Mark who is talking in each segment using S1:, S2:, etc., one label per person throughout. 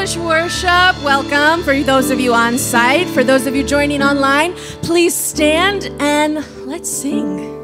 S1: English worship. Welcome for those of you on site. For those of you joining online, please stand and let's sing.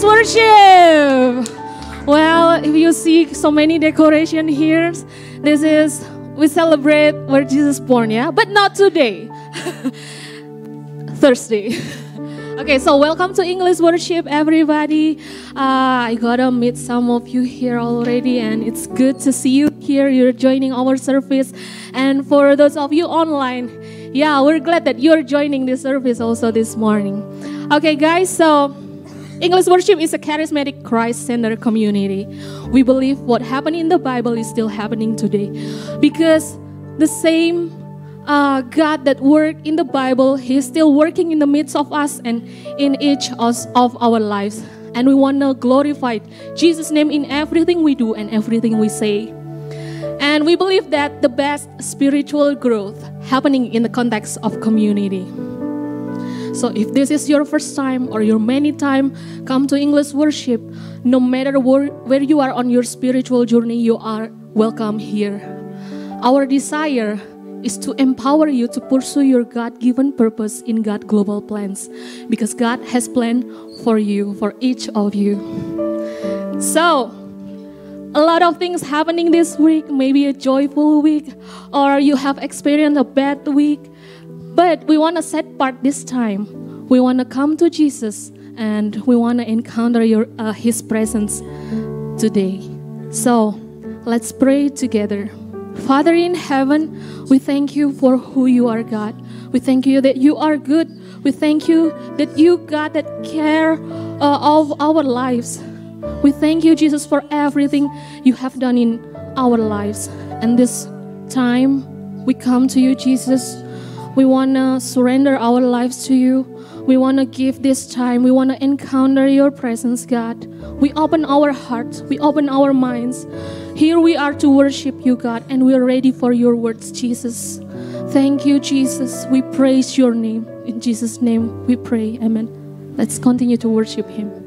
S1: English worship. Well, if you see so many decoration here, this is we celebrate where Jesus born, yeah, but not today. Thursday. okay, so welcome to English worship, everybody. Uh, I gotta meet some of you here already, and it's good to see you here. You're joining our service, and for those of you online, yeah, we're glad that you're joining this service also this morning. Okay, guys, so English worship is a charismatic Christ centered community. We believe what happened in the Bible is still happening today because the same uh, God that worked in the Bible, He's still working in the midst of us and in each of our lives.
S2: and we want to glorify Jesus' name in everything we do and everything we say. And we believe that the best spiritual growth happening in the context of community. So if this is your first time or your many time come to English worship, no matter where, where you are on your spiritual journey, you are welcome here. Our desire is to empower you to pursue your God-given purpose in God global plans because God has planned for you, for each of you. So, a lot of things happening this week, maybe a joyful week, or you have experienced a bad week. But we want to set part this time. We want to come to Jesus and we want to encounter your, uh, His presence today. So let's pray together. Father in heaven, we thank you for who you are, God. We thank you that you are good. We thank you that you, God, that care uh, of our lives. We thank you, Jesus, for everything you have done in our lives. And this time, we come to you, Jesus. We want to surrender our lives to you. We want to give this time. We want to encounter your presence, God. We open our hearts, we open our minds. Here we are to worship you, God, and we are ready for your words, Jesus. Thank you, Jesus. We praise your name. In Jesus' name we pray. Amen. Let's continue to worship him.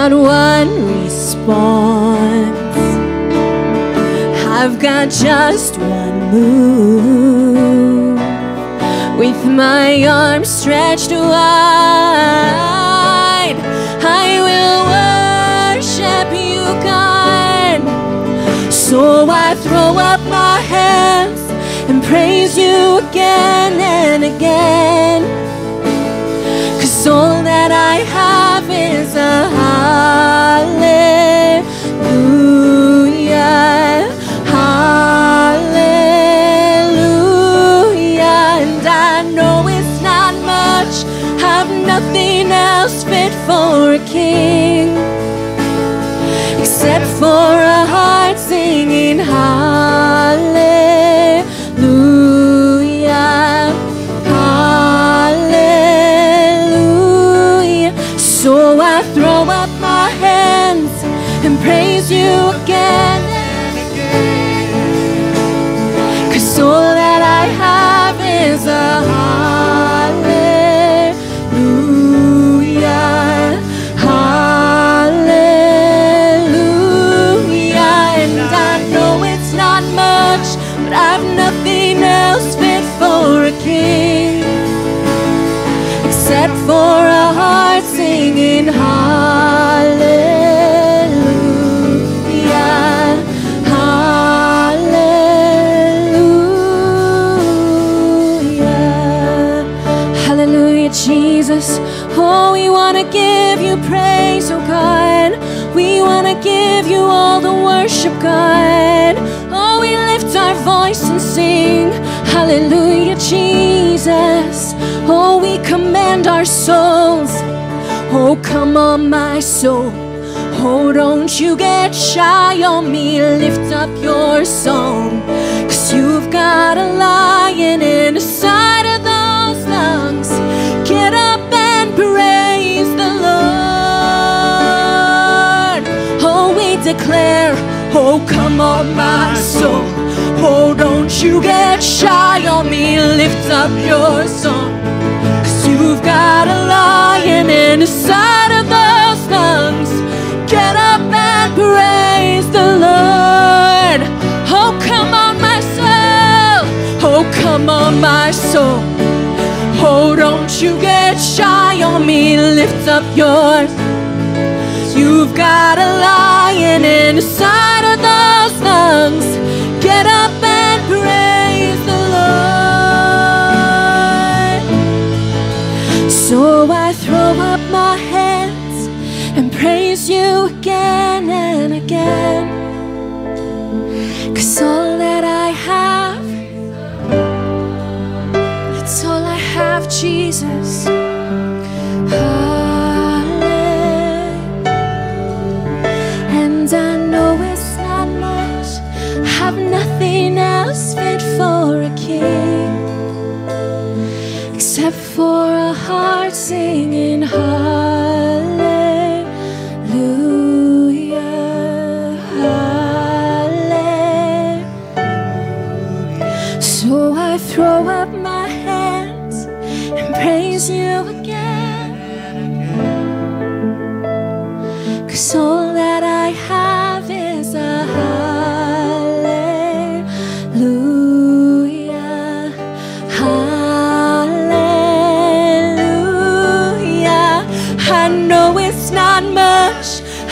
S3: Got
S1: one response I've got just one move with my arms stretched wide. I will worship you, God. So I throw up my hands and praise you again and again. Cause all that I have is a hallelujah. Hallelujah. And I know it's not much, have nothing else fit for a king except for a Hallelujah, Jesus. Oh, we command our souls. Oh, come on, my soul. Oh, don't you get shy on me. Lift up your song. Cause you've got a lion inside of those lungs. Get up and praise the Lord. Oh, we declare. Oh, come on, my soul. Oh, don't you get shine on me. Lift up your song. Cause you've got a lion inside of those lungs. Get up and praise the Lord. Oh, come on, my soul. Oh, come on, my soul. Oh, don't you get shy on me. Lift up yours. You've got a lion inside of those lungs.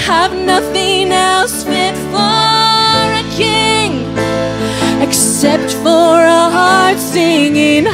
S1: have nothing else fit for a king except for a heart singing.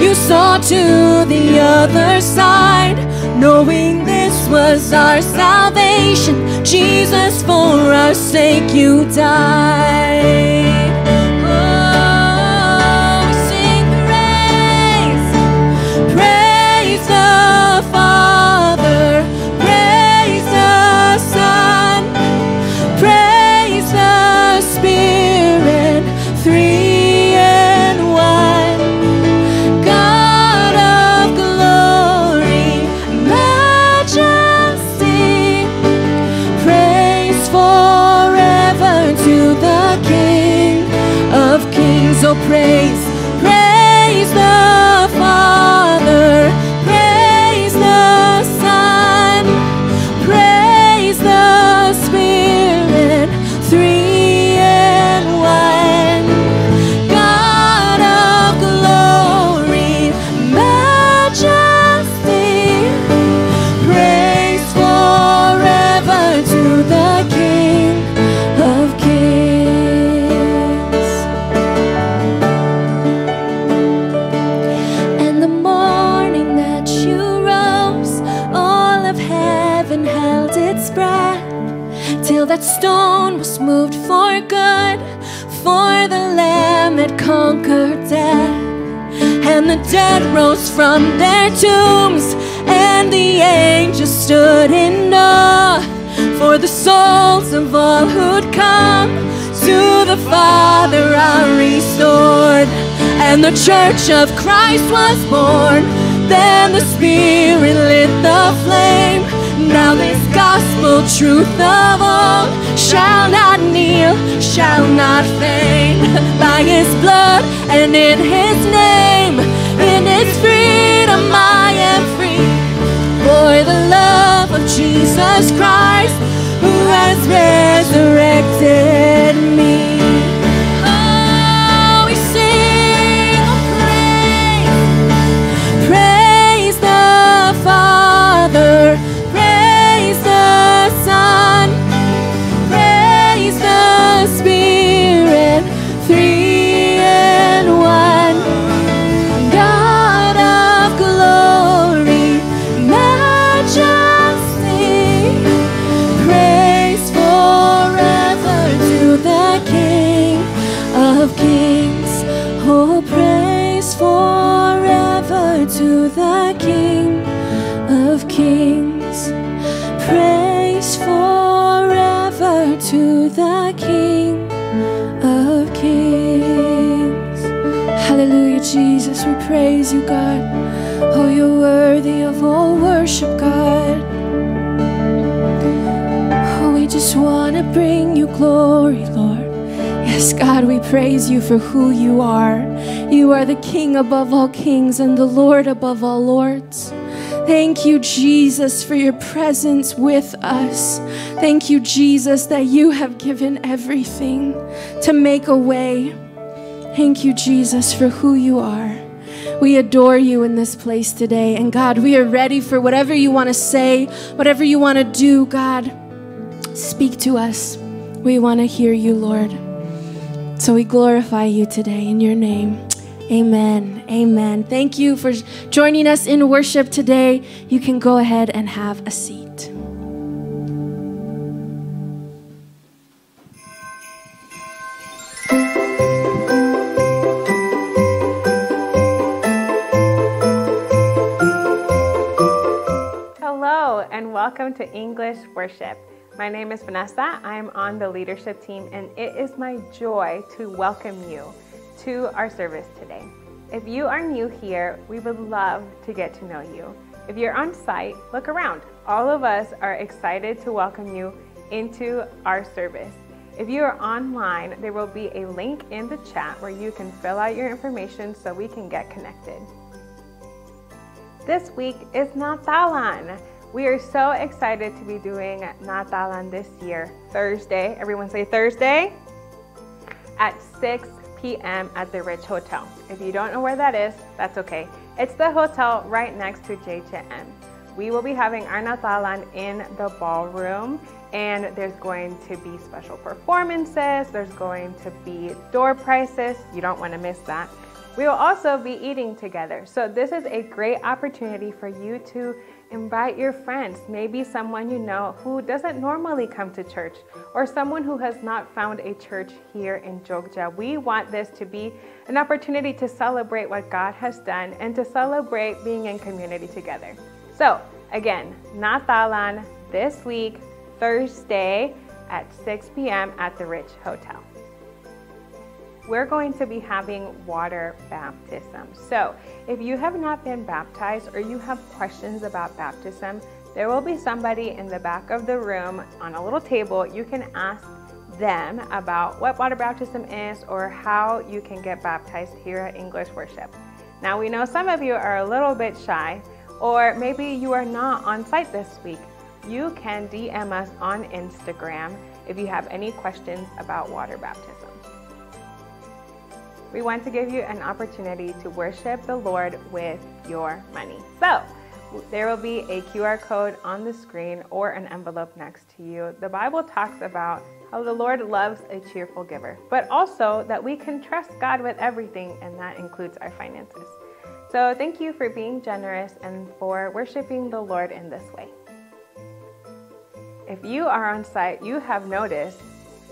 S1: You saw to the other side, knowing this was our salvation. Jesus, for our sake, you died. Dead rose from their tombs, and the angels stood in awe for the souls of all who'd come to the Father are restored. And the church of Christ was born. Then the Spirit lit the flame. Now this gospel truth of all shall not kneel, shall not faint. By his blood and in his name, Jesus Christ, praise you, God. Oh, you're worthy of all worship, God. Oh, we just want to bring you glory, Lord. Yes, God, we praise you for who you are. You are the King above all kings and the Lord above all lords. Thank you, Jesus, for your presence with us. Thank you, Jesus, that you have given everything to make a way. Thank you, Jesus, for who you are. We adore you in this place today. And God, we are ready for whatever you want to say, whatever you want to do, God. Speak to us. We want to hear you, Lord. So we glorify you today in your name. Amen. Amen. Thank you for joining us in worship today. You can go ahead and have a seat.
S4: And welcome to English Worship. My name is Vanessa. I'm on the leadership team, and it is my joy to welcome you to our service today. If you are new here, we would love to get to know you. If you're on site, look around. All of us are excited to welcome you into our service. If you are online, there will be a link in the chat where you can fill out your information so we can get connected. This week is Natalan. We are so excited to be doing Natalan this year, Thursday. Everyone say Thursday at 6 p.m. at the Rich Hotel. If you don't know where that is, that's okay. It's the hotel right next to JJM. We will be having our Natalan in the ballroom, and there's going to be special performances, there's going to be door prices. You don't want to miss that. We will also be eating together. So, this is a great opportunity for you to Invite your friends, maybe someone you know who doesn't normally come to church or someone who has not found a church here in Jogja. We want this to be an opportunity to celebrate what God has done and to celebrate being in community together. So, again, Natalan this week, Thursday at 6 p.m. at the Rich Hotel we're going to be having water baptism. So, if you have not been baptized or you have questions about baptism, there will be somebody in the back of the room on a little table. You can ask them about what water baptism is or how you can get baptized here at English Worship. Now, we know some of you are a little bit shy, or maybe you are not on site this week. You can DM us on Instagram if you have any questions about water baptism we want to give you an opportunity to worship the Lord with your money. So, there will be a QR code on the screen or an envelope next to you. The Bible talks about how the Lord loves a cheerful giver, but also that we can trust God with everything, and that includes our finances. So, thank you for being generous and for worshiping the Lord in this way. If you are on site, you have noticed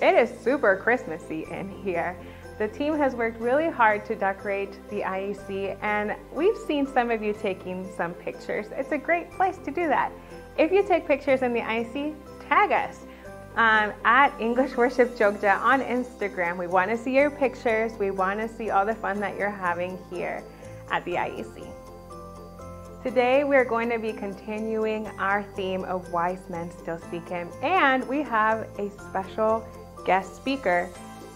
S4: it is super Christmassy in here. The team has worked really hard to decorate the IEC, and we've seen some of you taking some pictures. It's a great place to do that. If you take pictures in the IEC, tag us um, at English Worship Jogja on Instagram. We want to see your pictures. We want to see all the fun that you're having here at the IEC. Today, we're going to be continuing our theme of Wise Men Still Seek Him, and we have a special guest speaker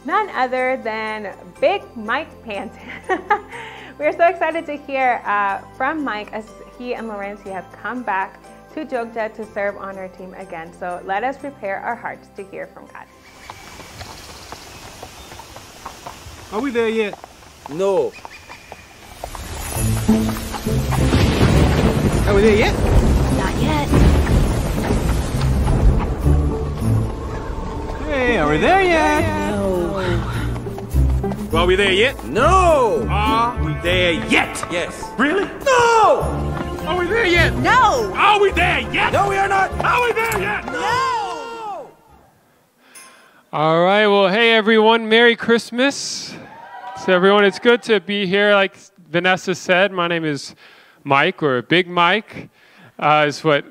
S4: none other than Big Mike Panton. We're so excited to hear uh, from Mike as he and Laurentia have come back to Jogja to serve on our team again. So let us prepare our hearts to hear from God.
S5: Are we there yet?
S6: No.
S5: Are we there yet?
S1: Not yet.
S5: Hey, are we there yet? Well, are we there yet?
S6: No!
S5: Are we there yet?
S6: Yes.
S5: Really?
S6: No!
S5: Are we there yet?
S1: No!
S5: Are we there yet?
S6: No, we are not!
S5: Are we there yet?
S6: No!
S7: All right. Well, hey, everyone. Merry Christmas. So, everyone, it's good to be here. Like Vanessa said, my name is Mike, or Big Mike, uh, is what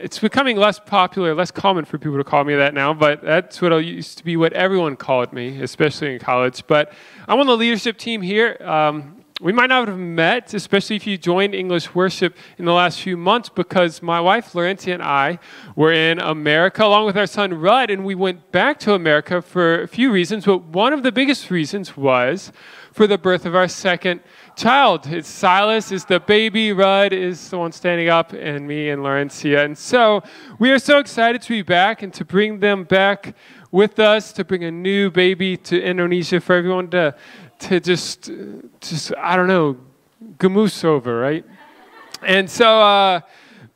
S7: it's becoming less popular, less common for people to call me that now, but that's what it used to be what everyone called me, especially in college. But I'm on the leadership team here. Um, we might not have met, especially if you joined English worship in the last few months, because my wife Laurentia and I were in America along with our son Rudd, and we went back to America for a few reasons. But one of the biggest reasons was for the birth of our second child. It's Silas is the baby, Rudd is the one standing up, and me and Laurentia. And so we are so excited to be back and to bring them back with us, to bring a new baby to Indonesia for everyone to, to just, just I don't know, gamoose over, right? And so, uh,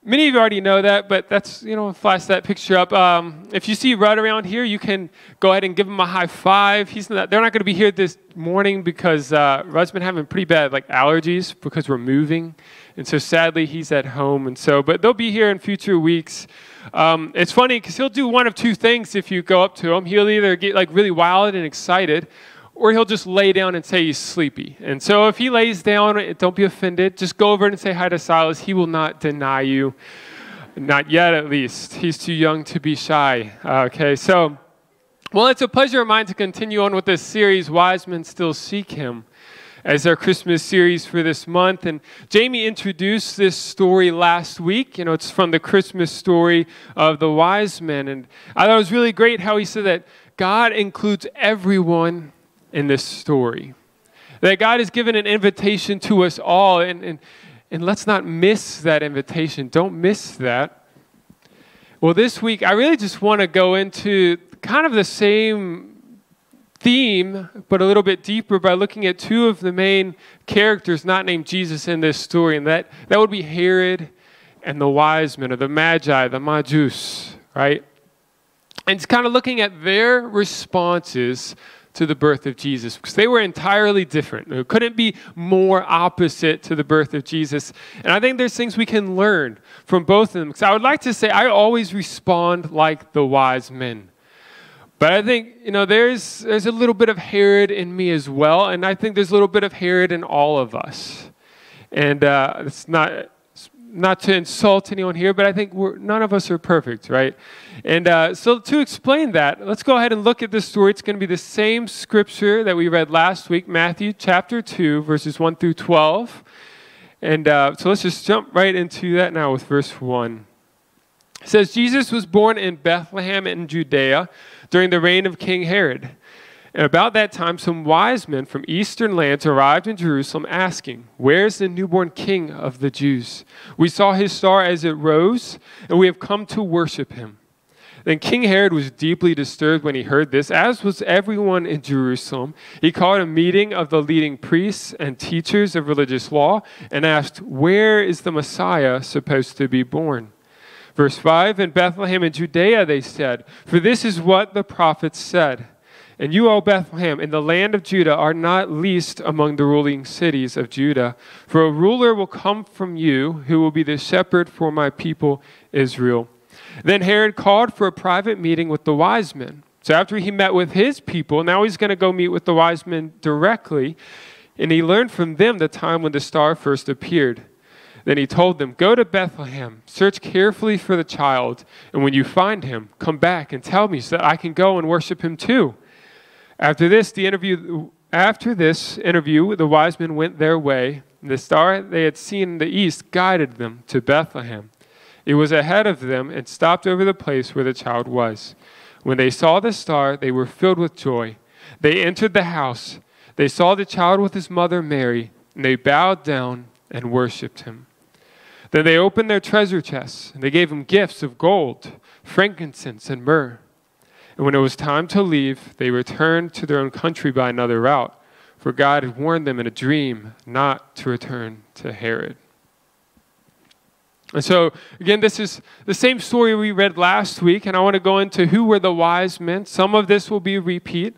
S7: many of you already know that, but that's, you know, flash that picture up. Um, if you see Rudd around here, you can go ahead and give him a high five. He's not, they're not going to be here this morning because uh, Rudd's been having pretty bad like allergies because we're moving. And so sadly, he's at home. And so, but they'll be here in future weeks. Um, it's funny because he'll do one of two things if you go up to him. He'll either get like really wild and excited, or he'll just lay down and say he's sleepy. And so if he lays down, eh, don't be offended. Just go over and say hi to Silas. He will not deny you. Not yet, at least. He's too young to be shy. Okay, so, well, it's a pleasure of mine to continue on with this series, Wise Men Still Seek Him, as our Christmas series for this month. And Jamie introduced this story last week. You know, it's from the Christmas story of the wise men. And I thought it was really great how he said that God includes everyone in this story. That God has given an invitation to us all, and, and, and let's not miss that invitation. Don't miss that. Well, this week, I really just want to go into kind of the same theme, but a little bit deeper by looking at two of the main characters not named Jesus in this story, and that, that would be Herod and the wise men, or the Magi, the Majus, right? And it's kind of looking at their responses to the birth of Jesus because they were entirely different. It couldn't be more opposite to the birth of Jesus. And I think there's things we can learn from both of them. Because I would like to say I always respond like the wise men. But I think, you know, there's, there's a little bit of Herod in me as well. And I think there's a little bit of Herod in all of us. And uh, it's not not to insult anyone here, but I think none of us are perfect, right? And uh, so to explain that, let's go ahead and look at this story. It's going to be the same scripture that we read last week, Matthew chapter 2, verses 1 through 12. And uh, so let's just jump right into that now with verse 1. It says, Jesus was born in Bethlehem in Judea during the reign of King Herod. And about that time, some wise men from eastern lands arrived in Jerusalem asking, Where's the newborn king of the Jews? We saw his star as it rose, and we have come to worship him. Then King Herod was deeply disturbed when he heard this, as was everyone in Jerusalem. He called a meeting of the leading priests and teachers of religious law and asked, Where is the Messiah supposed to be born? Verse 5 In Bethlehem in Judea, they said, For this is what the prophets said. And you, O Bethlehem, in the land of Judah, are not least among the ruling cities of Judah. For a ruler will come from you who will be the shepherd for my people Israel. Then Herod called for a private meeting with the wise men. So after he met with his people, now he's going to go meet with the wise men directly. And he learned from them the time when the star first appeared. Then he told them, Go to Bethlehem, search carefully for the child, and when you find him, come back and tell me so that I can go and worship him too. After this, the interview, after this interview, the wise men went their way. The star they had seen in the east guided them to Bethlehem. It was ahead of them and stopped over the place where the child was. When they saw the star, they were filled with joy. They entered the house. They saw the child with his mother Mary, and they bowed down and worshipped him. Then they opened their treasure chests, and they gave him gifts of gold, frankincense, and myrrh. And when it was time to leave, they returned to their own country by another route, for God had warned them in a dream not to return to Herod. And so, again, this is the same story we read last week, and I want to go into who were the wise men. Some of this will be a repeat.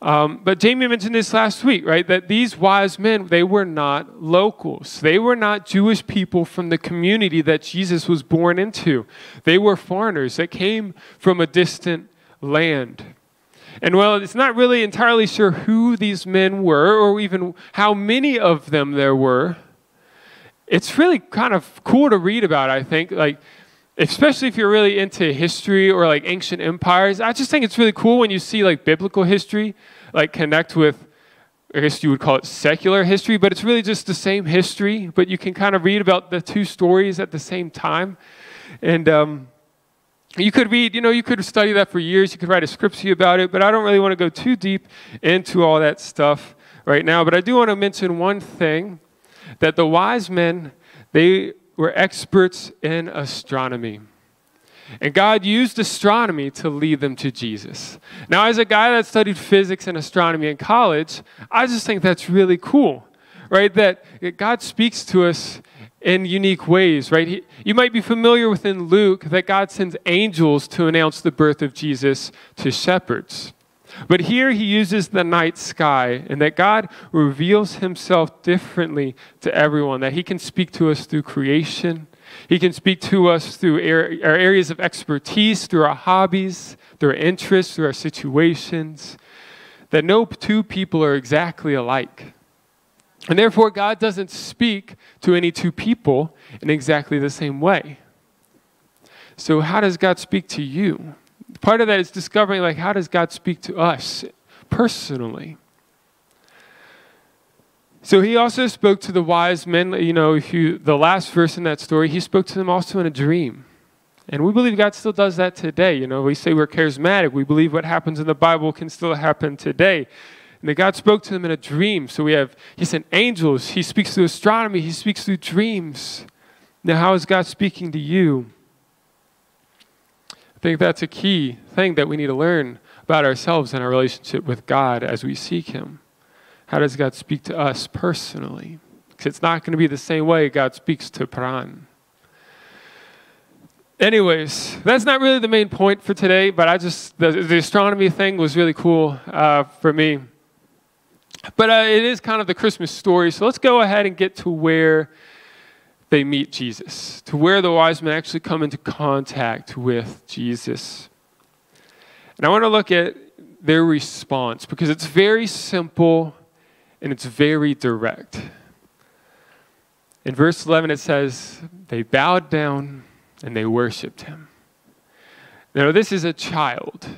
S7: Um, but Jamie mentioned this last week, right? That these wise men, they were not locals. They were not Jewish people from the community that Jesus was born into. They were foreigners that came from a distant land. And well, it's not really entirely sure who these men were or even how many of them there were. It's really kind of cool to read about, I think. Like, especially if you're really into history or like ancient empires. I just think it's really cool when you see like biblical history, like connect with, I guess you would call it secular history, but it's really just the same history, but you can kind of read about the two stories at the same time. And, um, you could read, you know, you could study that for years. You could write a scripture about it, but I don't really want to go too deep into all that stuff right now. But I do want to mention one thing that the wise men, they were experts in astronomy. And God used astronomy to lead them to Jesus. Now, as a guy that studied physics and astronomy in college, I just think that's really cool, right? That God speaks to us in unique ways, right? He, you might be familiar within Luke that God sends angels to announce the birth of Jesus to shepherds. But here he uses the night sky, and that God reveals himself differently to everyone, that he can speak to us through creation. He can speak to us through our areas of expertise, through our hobbies, through our interests, through our situations. That no two people are exactly alike. And therefore, God doesn't speak to any two people in exactly the same way. So, how does God speak to you? Part of that is discovering, like, how does God speak to us personally? So he also spoke to the wise men. You know, you, the last verse in that story, he spoke to them also in a dream. And we believe God still does that today. You know, we say we're charismatic. We believe what happens in the Bible can still happen today. And that God spoke to them in a dream. So we have, He sent angels. He speaks through astronomy. He speaks through dreams. Now, how is God speaking to you? I think that's a key thing that we need to learn about ourselves and our relationship with God as we seek Him. How does God speak to us personally? Because it's not going to be the same way God speaks to Pran. Anyways, that's not really the main point for today, but I just, the, the astronomy thing was really cool uh, for me. But uh, it is kind of the Christmas story, so let's go ahead and get to where they meet Jesus, to where the wise men actually come into contact with Jesus. And I want to look at their response because it's very simple and it's very direct. In verse 11, it says, They bowed down and they worshiped him. Now, this is a child.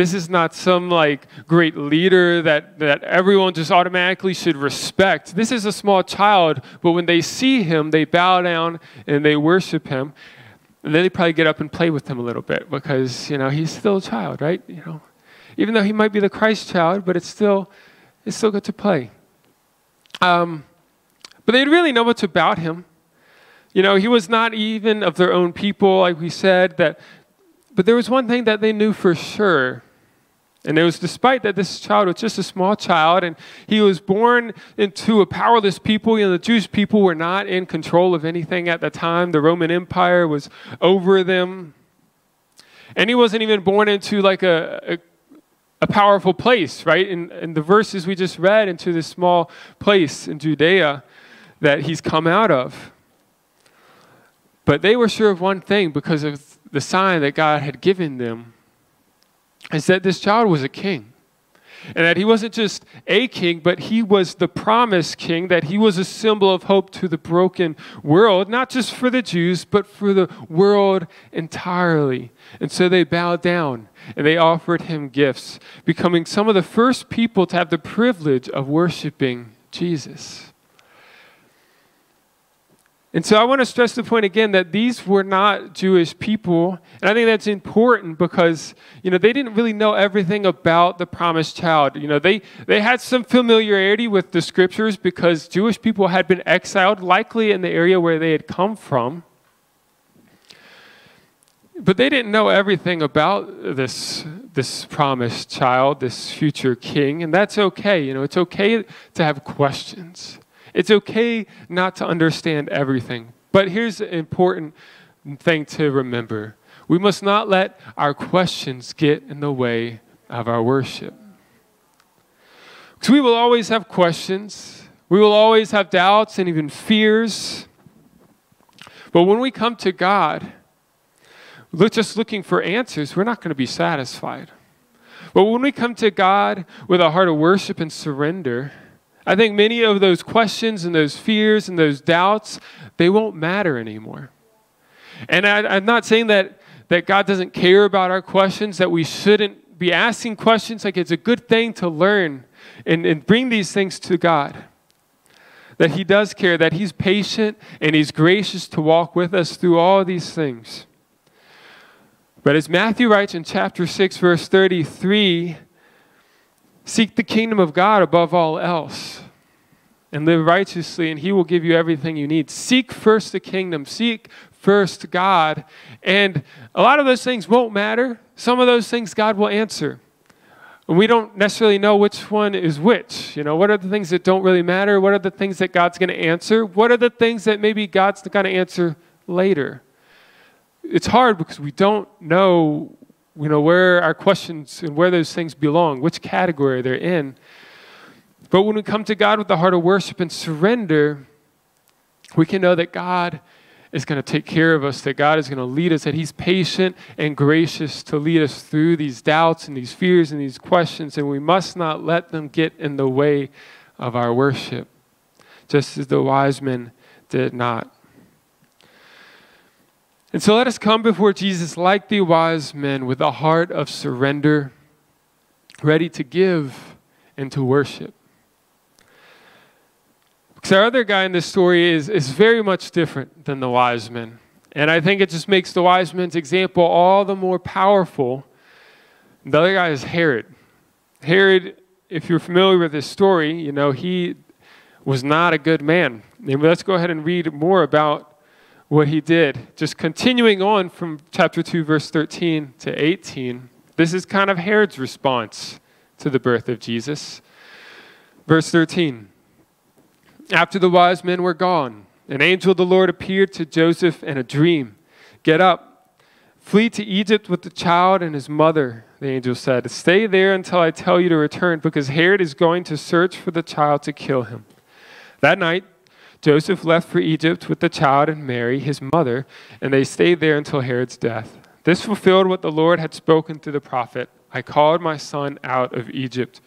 S7: This is not some like great leader that, that everyone just automatically should respect. This is a small child, but when they see him, they bow down and they worship him. And then they probably get up and play with him a little bit because, you know, he's still a child, right? You know, even though he might be the Christ child, but it's still, it's still good to play. Um, but they really know much about him. You know, he was not even of their own people, like we said, that, but there was one thing that they knew for sure. And it was despite that this child was just a small child and he was born into a powerless people. You know, the Jewish people were not in control of anything at the time. The Roman Empire was over them. And he wasn't even born into like a, a a powerful place, right? In, in the verses we just read, into this small place in Judea that he's come out of. But they were sure of one thing because of the sign that God had given them is that this child was a king. And that he wasn't just a king, but he was the promised king, that he was a symbol of hope to the broken world, not just for the Jews, but for the world entirely. And so they bowed down and they offered him gifts, becoming some of the first people to have the privilege of worshiping Jesus. And so I want to stress the point again that these were not Jewish people. And I think that's important because, you know, they didn't really know everything about the promised child. You know, they, they had some familiarity with the scriptures because Jewish people had been exiled, likely in the area where they had come from. But they didn't know everything about this, this promised child, this future king. And that's okay. You know, it's okay to have questions. It's okay not to understand everything. But here's an important thing to remember we must not let our questions get in the way of our worship. Because we will always have questions, we will always have doubts and even fears. But when we come to God, just looking for answers, we're not going to be satisfied. But when we come to God with a heart of worship and surrender, I think many of those questions and those fears and those doubts, they won't matter anymore. And I, am not saying that, that God doesn't care about our questions, that we shouldn't be asking questions. Like it's a good thing to learn and, and bring these things to God. That He does care, that He's patient and He's gracious to walk with us through all these things. But as Matthew writes in chapter 6, verse 33, Seek the kingdom of God above all else and live righteously, and He will give you everything you need. Seek first the kingdom, seek first God. And a lot of those things won't matter. Some of those things God will answer. And we don't necessarily know which one is which. You know, what are the things that don't really matter? What are the things that God's going to answer? What are the things that maybe God's going to answer later? It's hard because we don't know, you know, where our questions and where those things belong, which category they're in. But when we come to God with the heart of worship and surrender, we can know that God is going to take care of us, that God is going to lead us, that He's patient and gracious to lead us through these doubts and these fears and these questions, and we must not let them get in the way of our worship, just as the wise men did not. And so let us come before Jesus like the wise men with a heart of surrender, ready to give and to worship. Because our other guy in this story is, is very much different than the wise men. And I think it just makes the wise men's example all the more powerful. The other guy is Herod. Herod, if you're familiar with this story, you know, he was not a good man. Let's go ahead and read more about what he did. Just continuing on from chapter 2, verse 13 to 18, this is kind of Herod's response to the birth of Jesus. Verse 13 After the wise men were gone, an angel of the Lord appeared to Joseph in a dream. Get up, flee to Egypt with the child and his mother, the angel said. Stay there until I tell you to return, because Herod is going to search for the child to kill him. That night, Joseph left for Egypt with the child and Mary, his mother, and they stayed there until Herod's death. This fulfilled what the Lord had spoken through the prophet I called my son out of Egypt.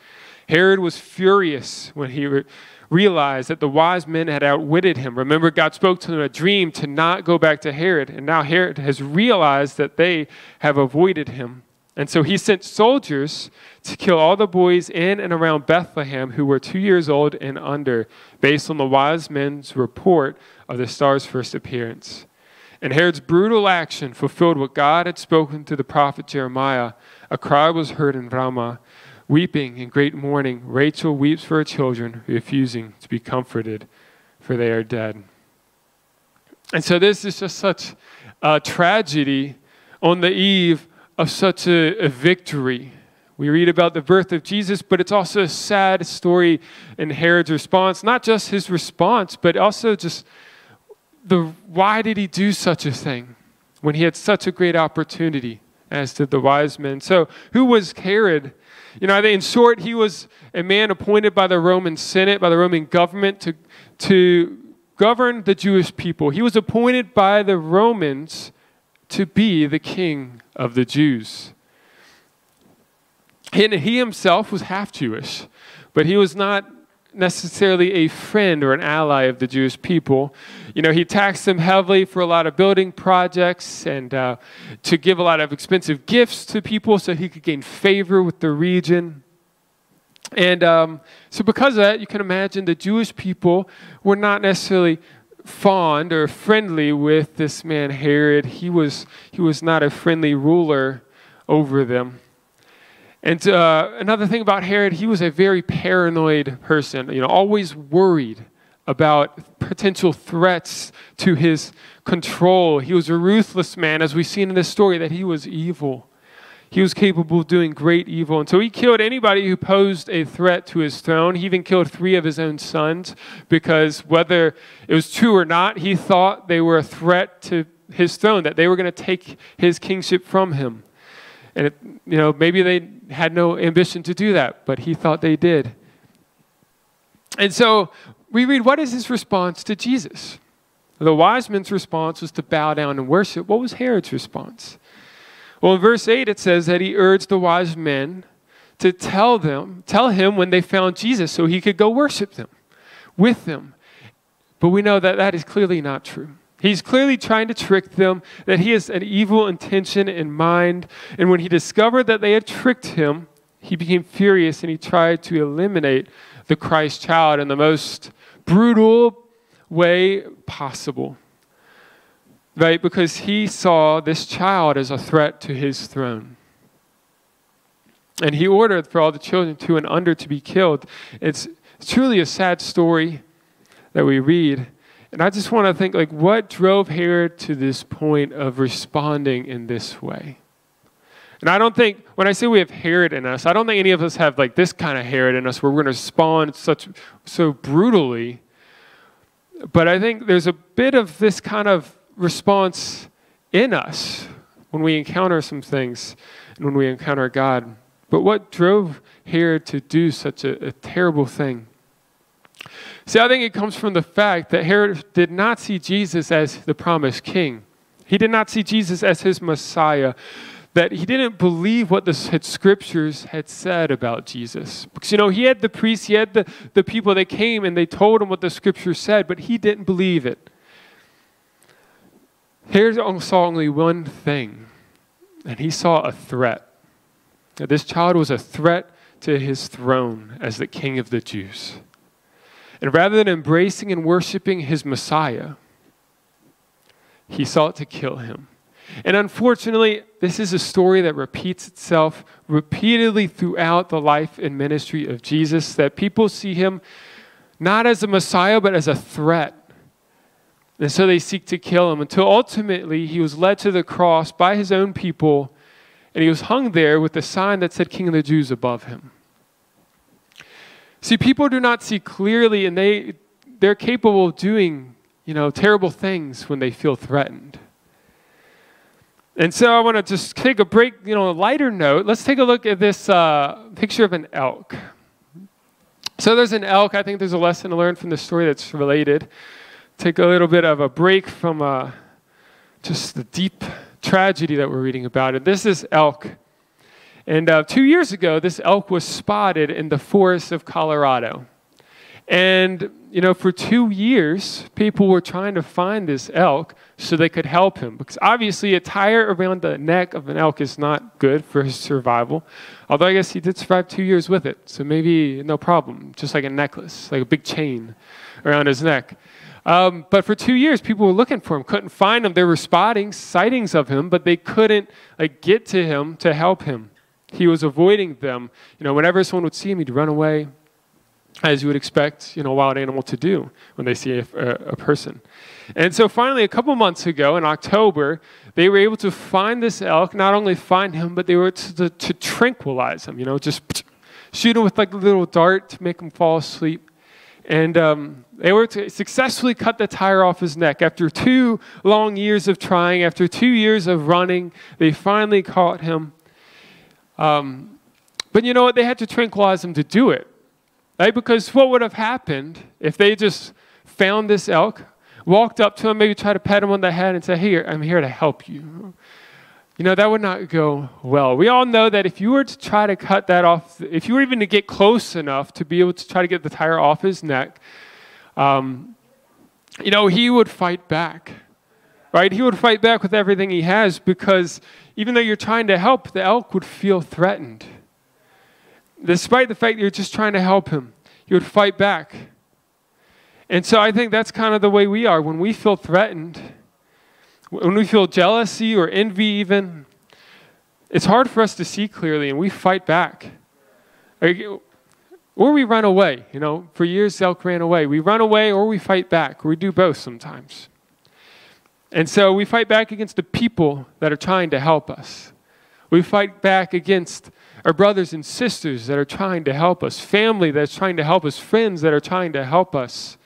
S7: Herod was furious when he re- realized that the wise men had outwitted him. Remember, God spoke to him in a dream to not go back to Herod, and now Herod has realized that they have avoided him. And so he sent soldiers to kill all the boys in and around Bethlehem who were two years old and under, based on the wise men's report of the star's first appearance. And Herod's brutal action fulfilled what God had spoken to the prophet Jeremiah. A cry was heard in Ramah, weeping in great mourning. Rachel weeps for her children, refusing to be comforted, for they are dead. And so this is just such a tragedy on the eve of such a, a, victory. We read about the birth of Jesus, but it's also a sad story in Herod's response. Not just his response, but also just the why did he do such a thing when he had such a great opportunity, as did the wise men. So, who was Herod? You know, in short, he was a man appointed by the Roman Senate, by the Roman government to, to govern the Jewish people. He was appointed by the Romans to be the king of the Jews. And he himself was half Jewish, but he was not necessarily a friend or an ally of the Jewish people. You know, he taxed them heavily for a lot of building projects and uh, to give a lot of expensive gifts to people so he could gain favor with the region. And um, so, because of that, you can imagine the Jewish people were not necessarily fond or friendly with this man Herod. He was, he was not a friendly ruler over them. And uh, another thing about Herod, he was a very paranoid person, you know, always worried about potential threats to his control. He was a ruthless man, as we've seen in this story, that he was evil. He was capable of doing great evil. And so he killed anybody who posed a threat to his throne. He even killed three of his own sons because whether it was true or not, he thought they were a threat to his throne, that they were going to take his kingship from him. And, it, you know, maybe they had no ambition to do that, but he thought they did. And so we read, what is his response to Jesus? The wise men's response was to bow down and worship. What was Herod's response? Well, in verse 8, it says that he urged the wise men to tell them, tell him when they found Jesus so he could go worship them with them. But we know that that is clearly not true. He's clearly trying to trick them, that he has an evil intention in mind. And when he discovered that they had tricked him, he became furious and he tried to eliminate the Christ child in the most brutal way possible. Right? Because he saw this child as a threat to his throne. And he ordered for all the children two and under to be killed. It's truly a sad story that we read. And I just want to think like what drove Herod to this point of responding in this way? And I don't think, when I say we have Herod in us, I don't think any of us have like this kind of Herod in us where we're going to respond such, so brutally. But I think there's a bit of this kind of response in us when we encounter some things and when we encounter God. But what drove Herod to do such a, a terrible thing? See, I think it comes from the fact that Herod did not see Jesus as the promised king. He did not see Jesus as his Messiah. That he didn't believe what the scriptures had said about Jesus. Because, you know, he had the priests, he had the, the people that came and they told him what the scriptures said, but he didn't believe it. Herod saw only one thing, and he saw a threat. This child was a threat to his throne as the king of the Jews. And rather than embracing and worshiping his Messiah, he sought to kill him. And unfortunately, this is a story that repeats itself repeatedly throughout the life and ministry of Jesus, that people see him not as a Messiah, but as a threat. And so they seek to kill him until ultimately he was led to the cross by his own people, and he was hung there with the sign that said King of the Jews above him. See, people do not see clearly, and they, they're capable of doing you know, terrible things when they feel threatened. And so I want to just take a break, you know, a lighter note. Let's take a look at this uh, picture of an elk. So there's an elk. I think there's a lesson to learn from the story that's related. Take a little bit of a break from uh, just the deep tragedy that we're reading about. And this is elk. And uh, two years ago, this elk was spotted in the forests of Colorado. And, you know, for two years, people were trying to find this elk so they could help him. Because obviously, a tire around the neck of an elk is not good for his survival. Although I guess he did survive two years with it. So maybe no problem. Just like a necklace, like a big chain around his neck. Um, but for two years, people were looking for him, couldn't find him. There were spotting sightings of him, but they couldn't like get to him to help him. He was avoiding them. You know, whenever someone would see him, he'd run away as you would expect, you know, a wild animal to do when they see a, a, person. And so finally, a couple months ago in October, they were able to find this elk, not only find him, but they were to, to tranquilize him, you know, just shoot him with like a little dart to make him fall asleep. And um, they were to successfully cut the tire off his neck. After two long years of trying, after two years of running, they finally caught him. Um, but you know what? They had to tranquilize him to do it. Right? Because what would have happened if they just found this elk, walked up to him, maybe tried to pat him on the head and say, Here, I'm here to help you. You know, that would not go well. We all know that if you were to try to cut that off, if you were even to get close enough to be able to try to get the tire off his neck, um, you know, he would fight back. Right? He would fight back with everything he has because even though you're trying to help, the elk would feel threatened despite the fact that you're just trying to help him, he would fight back. And so I think that's kind of the way we are. When we feel threatened, when we feel jealousy or envy, even, it's hard for us to see clearly and we fight back. Or we run away. You know, for years, elk ran away. We run away or we fight back, we do both sometimes. And so we fight back against the people that are trying to help us. We fight back against our brothers and sisters that are trying to help us, family that's trying to help us, friends that are trying to help us.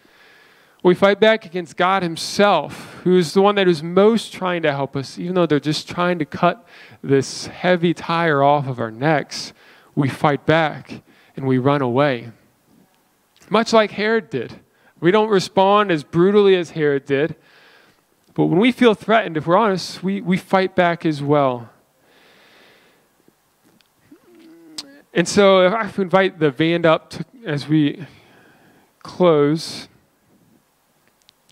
S7: We fight back against God Himself, who is the one that is most trying to help us, even though they're just trying to cut this heavy tire off of our necks. We fight back and we run away. Much like Herod did. We don't respond as brutally as Herod did, but when we feel threatened, if we're honest, we, we fight back as well. And so if I invite the band up to, as we close.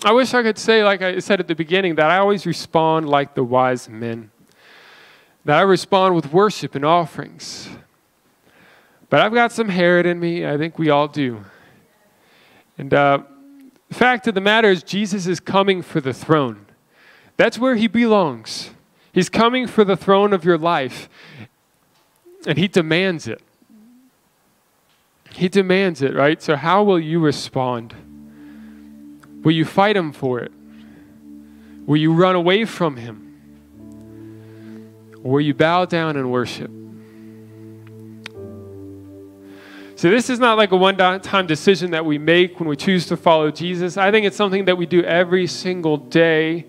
S7: I wish I could say, like I said at the beginning, that I always respond like the wise men. That I respond with worship and offerings. But I've got some Herod in me. I think we all do. And uh, the fact of the matter is, Jesus is coming for the throne. That's where he belongs. He's coming for the throne of your life, and he demands it. He demands it, right? So, how will you respond? Will you fight him for it? Will you run away from him? Or will you bow down and worship? So, this is not like a one time decision that we make when we choose to follow Jesus. I think it's something that we do every single day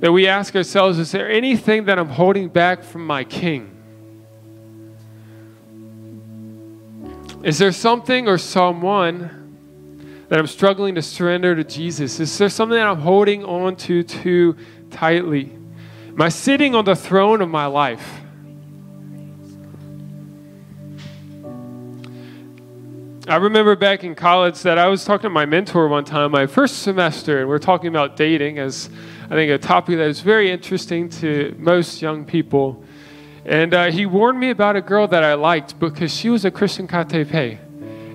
S7: that we ask ourselves is there anything that I'm holding back from my King? Is there something or someone that I'm struggling to surrender to Jesus? Is there something that I'm holding on to too tightly? Am I sitting on the throne of my life? I remember back in college that I was talking to my mentor one time, my first semester, and we are talking about dating as I think a topic that is very interesting to most young people. And uh, he warned me about a girl that I liked because she was a Christian katepe.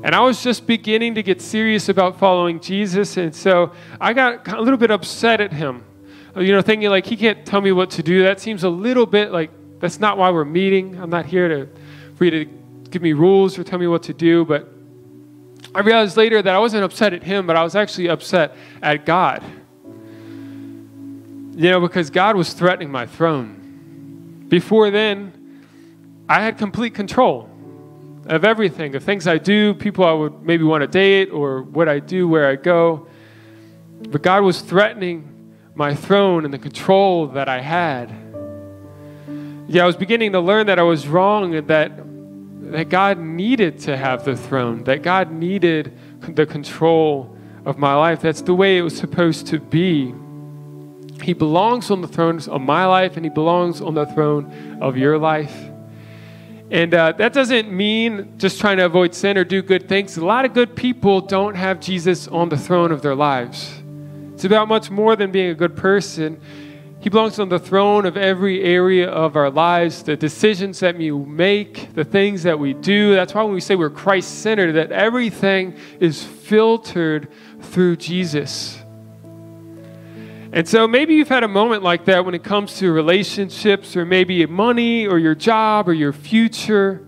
S7: And I was just beginning to get serious about following Jesus. And so I got a little bit upset at him, uh, you know, thinking like, he can't tell me what to do. That seems a little bit like, that's not why we're meeting. I'm not here to, for you to give me rules or tell me what to do. But I realized later that I wasn't upset at him, but I was actually upset at God. You know, because God was threatening my throne. Before then, I had complete control of everything, of things I do, people I would maybe want to date, or what I do, where I go. But God was threatening my throne and the control that I had. Yeah, I was beginning to learn that I was wrong and that, that God needed to have the throne, that God needed the control of my life. That's the way it was supposed to be. He belongs on the throne of my life, and He belongs on the throne of your life. And uh, that doesn't mean just trying to avoid sin or do good things. A lot of good people don't have Jesus on the throne of their lives. It's about much more than being a good person. He belongs on the throne of every area of our lives, the decisions that we make, the things that we do. That's why when we say we're Christ centered, that everything is filtered through Jesus. And so maybe you've had a moment like that when it comes to relationships or maybe money or your job or your future,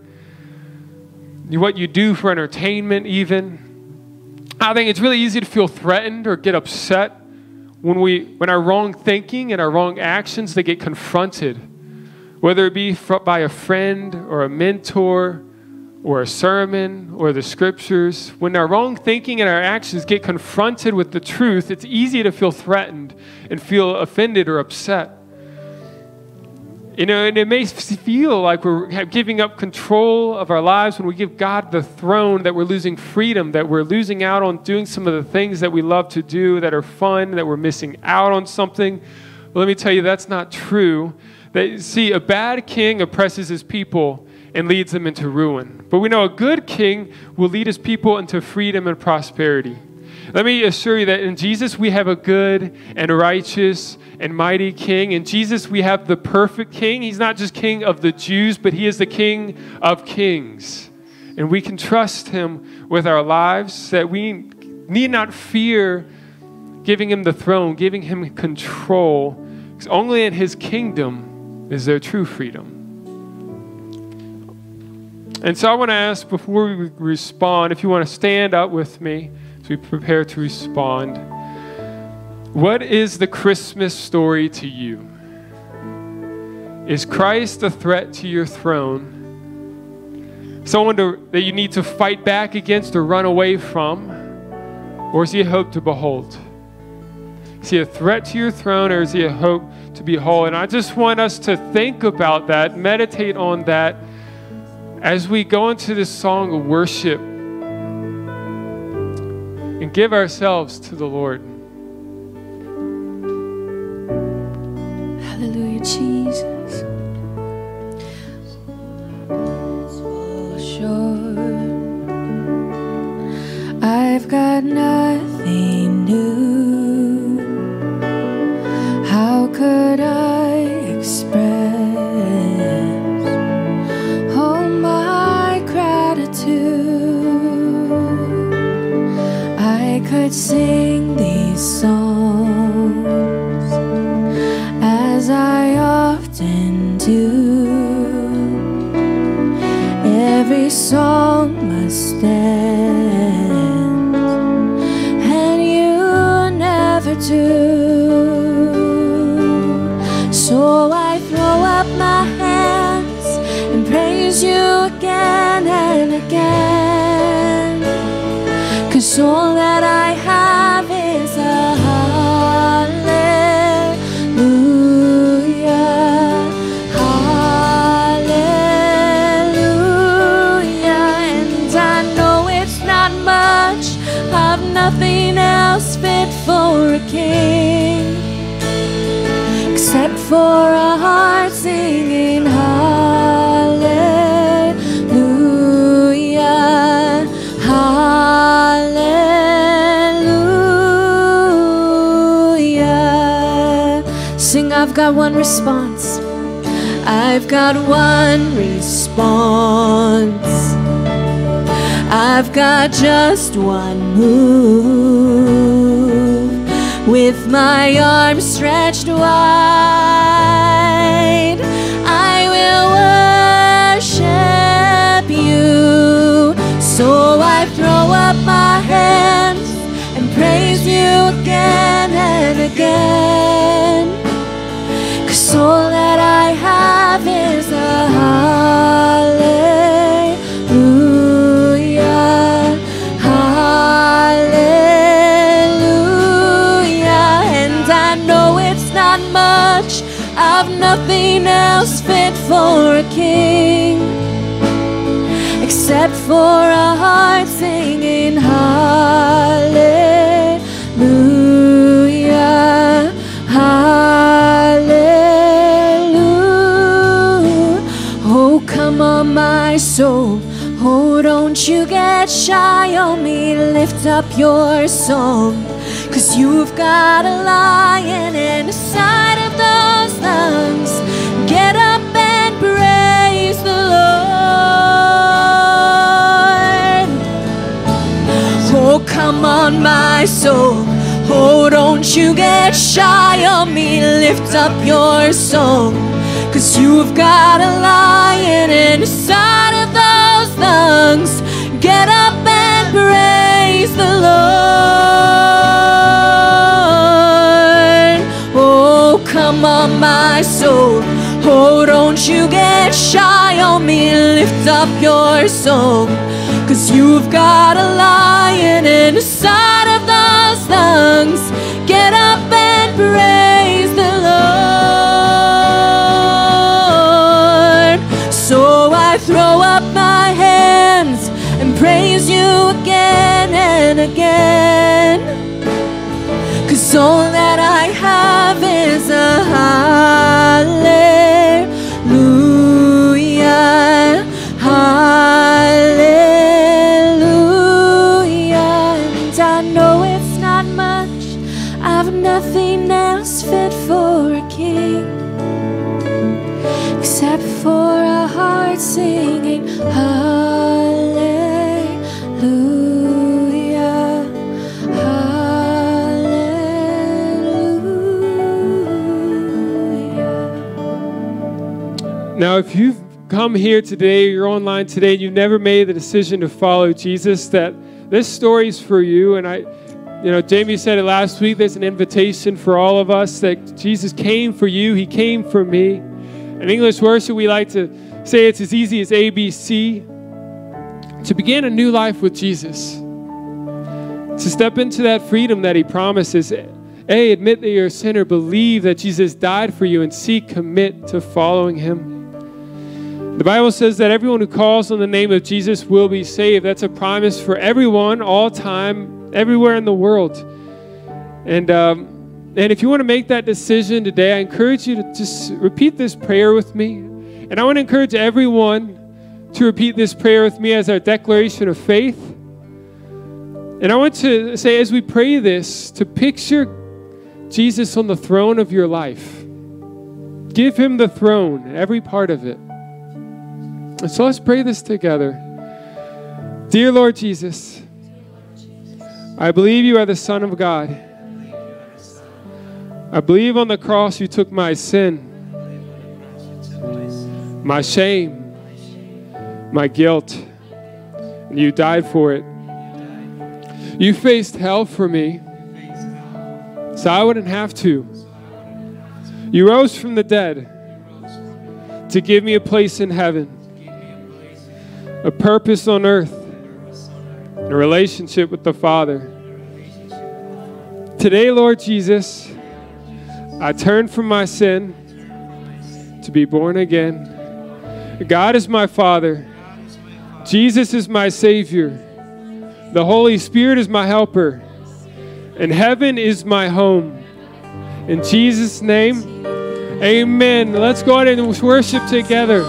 S7: what you do for entertainment, even. I think it's really easy to feel threatened or get upset when, we, when our wrong thinking and our wrong actions they get confronted, whether it be by a friend or a mentor or a sermon or the scriptures, when our wrong thinking and our actions get confronted with the truth, it's easy to feel threatened and feel offended or upset. You know, and it may feel like we're giving up control of our lives when we give God the throne, that we're losing freedom, that we're losing out on doing some of the things that we love to do that are fun, that we're missing out on something. But let me tell you, that's not true. That, see, a bad king oppresses his people and leads them into ruin. But we know a good king will lead his people into freedom and prosperity. Let me assure you that in Jesus we have a good and righteous and mighty king. In Jesus we have the perfect king. He's not just king of the Jews, but he is the king of kings. And we can trust him with our lives, that we need not fear giving him the throne, giving him control, because only in his kingdom is there true freedom. And so I want to ask before we respond, if you want to stand up with me as we prepare to respond, what is the Christmas story to you? Is Christ a threat to your throne? Someone to, that you need to fight back against or run away from? Or is he a hope to behold? Is he a threat to your throne or is he a hope to behold? And I just want us to think about that, meditate on that as we go into this song of worship and give ourselves to the Lord.
S1: One response i've got one response I've got just one move with my arms stretched wide. I will worship you. So I throw up my hands and praise you again and again. For a king except for a heart singing hallelujah, shy on me. Lift up your song. Cause you've got a lion inside of those lungs. Get up and praise the Lord. Oh, come on, my soul. Oh, don't you get shy on me. Lift up your song. Cause you've got a lion inside of those lungs. Get up and praise the Lord. Oh, come on, my soul. Oh, don't you get shy on me. Lift up your song. Cause you've got a lion inside of those lungs. Get up and praise and again. Cause all that I have is a hallelujah, hallelujah. And I know it's not much, I've nothing else fit for a king except for a heart singing hallelujah,
S7: Now, if you've come here today, you're online today, and you've never made the decision to follow Jesus, that this story is for you. And I, you know, Jamie said it last week. There's an invitation for all of us that Jesus came for you. He came for me. In English worship, we like to say it's as easy as ABC. To begin a new life with Jesus, to step into that freedom that He promises. A, admit that you're a sinner, believe that Jesus died for you, and C, commit to following Him. The Bible says that everyone who calls on the name of Jesus will be saved. That's a promise for everyone, all time, everywhere in the world. And um, and if you want to make that decision today, I encourage you to just repeat this prayer with me. And I want to encourage everyone to repeat this prayer with me as our declaration of faith. And I want to say, as we pray this, to picture Jesus on the throne of your life. Give him the throne, every part of it. And so let's pray this together. Dear Lord Jesus, I believe you are the Son of God. I believe on the cross you took my sin, my shame, my guilt, and you died for it. You faced hell for me, so I wouldn't have to. You rose from the dead to give me a place in heaven, a purpose on earth, a relationship with the Father. Today, Lord Jesus, I turn from my sin to be born again. God is my Father. Jesus is my Savior. The Holy Spirit is my helper. And heaven is my home. In Jesus' name, amen. Let's go ahead and worship together.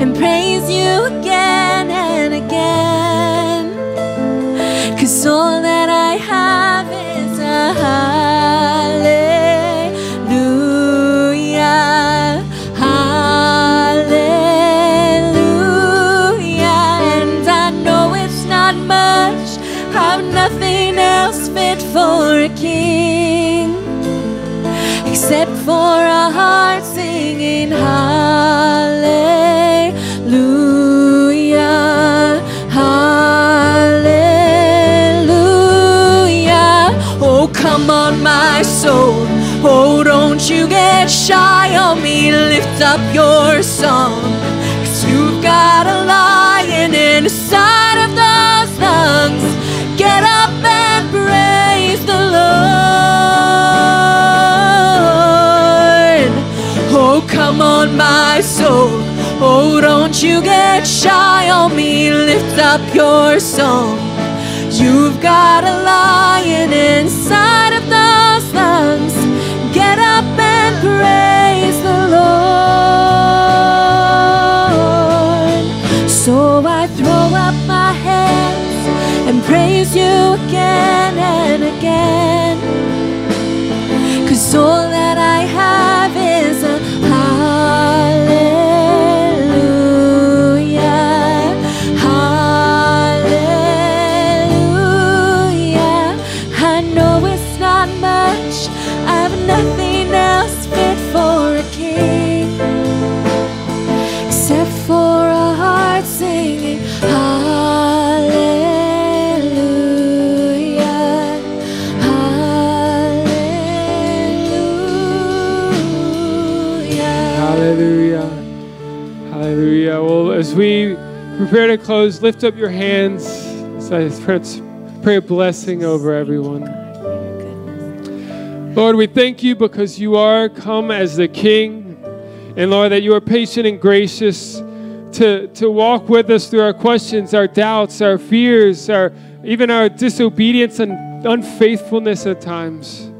S1: And praise you again and again. Cause all that I have is a hallelujah. Hallelujah. And I know it's not much. I've nothing else fit for a king except for a heart singing hallelujah get shy on me lift up your song cause you've got a lion inside of those lungs get up and praise the Lord. Oh, come on, my soul. Oh, don't you get shy on me. Lift up your song. You've got a lion inside Cause
S7: prepare to close, lift up your hands. So I pray- a blessing over everyone. Lord, we thank you because you are come as the King. And Lord, that you are patient and gracious to, to walk with us through our questions, our doubts, our fears, our even our disobedience and unfaithfulness at times.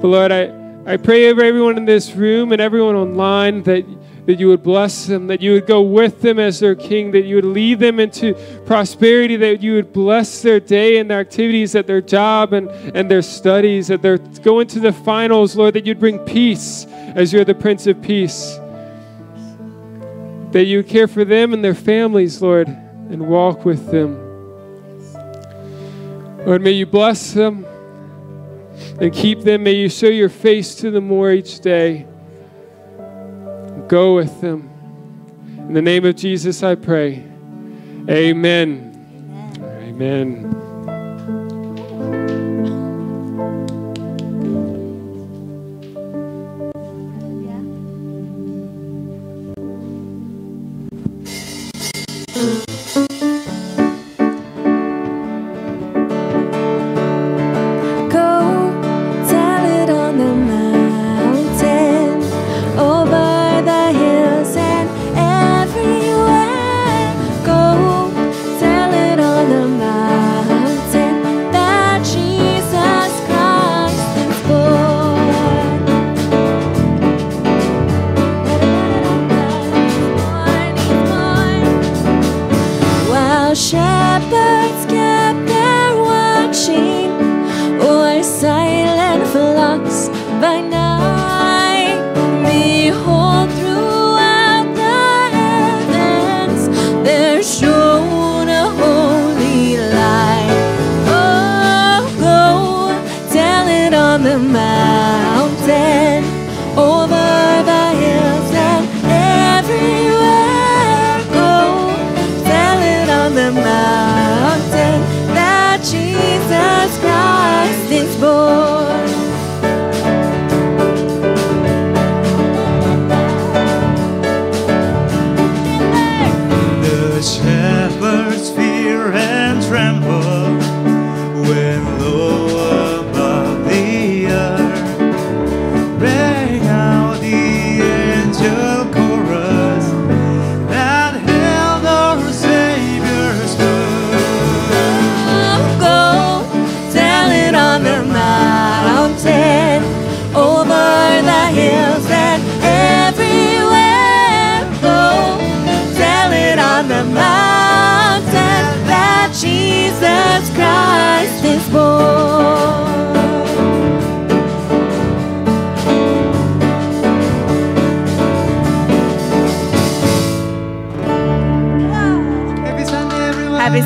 S7: But Lord, I, I pray over everyone in this room and everyone online that, that you would bless them, that you would go with them as their king, that you would lead them into prosperity, that you would bless their day and their activities at their job and, and their studies, that they're going to the finals, Lord, that you'd bring peace as you're the Prince of Peace. That you would care for them and their families, Lord, and walk with them. Lord, may you bless them and keep them. May you show your face to them more each day. Go with them. In the name of Jesus, I pray. Amen. Amen.
S1: Go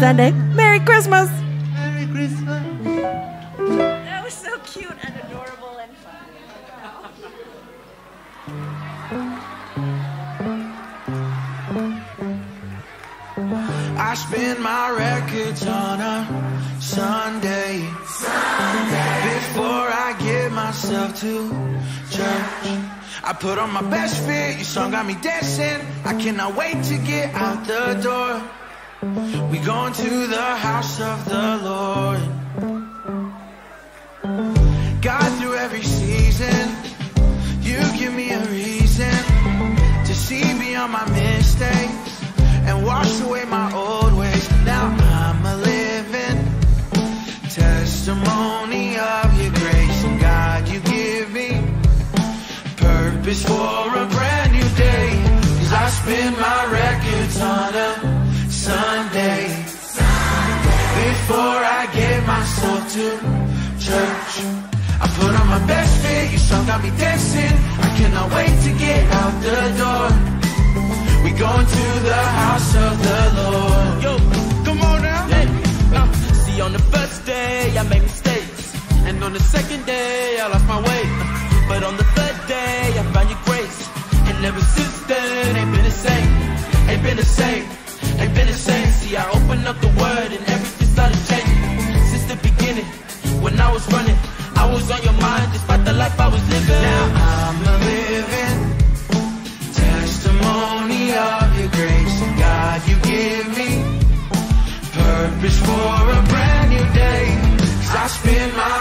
S1: Sunday. Merry Christmas.
S3: Merry Christmas.
S1: That was so cute and adorable and fun.
S3: I spin my records on a Sunday. Before I get myself to church. I put on my best fit, your song got me dancing. I cannot wait to get out the door. We going to the house of the Lord. God through every season, you give me a reason to see beyond my mistakes and wash away my old ways. Now I'm a living testimony of your grace and God you give me purpose for a brand new day. Cause I spin my records on a Sunday before I get myself to church. I put on my best fit, your song got me dancing. I cannot wait to get out the door. We going to the house of the Lord.
S6: Yo, come on now. Uh, see, on the first day, I made mistakes. And on the second day, I lost my way. But on the third day, I found your grace. And ever since then, ain't been the same. Ain't been the same. Ain't been the same. See, I opened up the word and everything started changing. Since the beginning, when I was running, I was on your mind despite the life I was living.
S3: Now I'm a living testimony of your grace God you give me purpose for a brand new day. Cause I spin my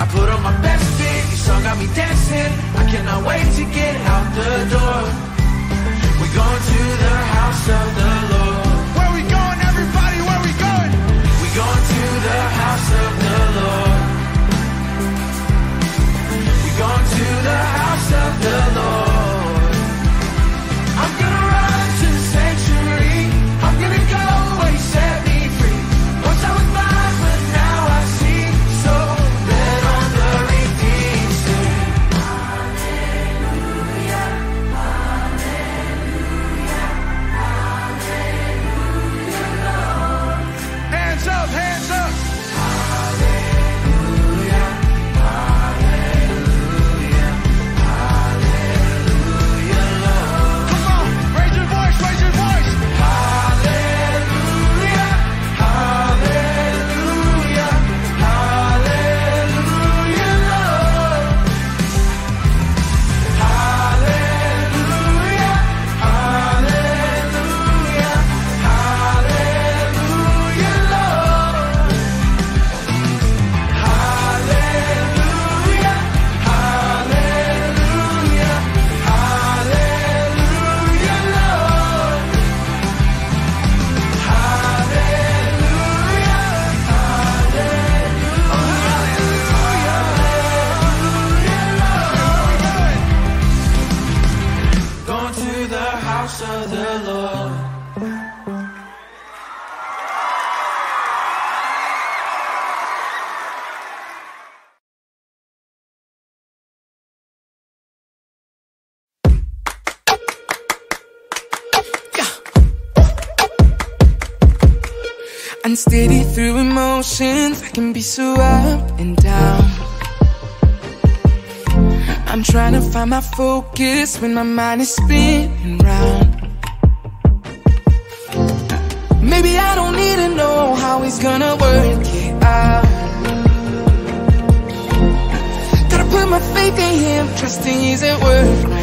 S3: I put on my best fit, your song got me dancing. I cannot wait to get out the door. We're going to the house of the
S8: emotions, I can be so up and down. I'm trying to find my focus when my mind is spinning round. Maybe I don't need to know how he's gonna work it out. Gotta put my faith in him, trusting he's at work right.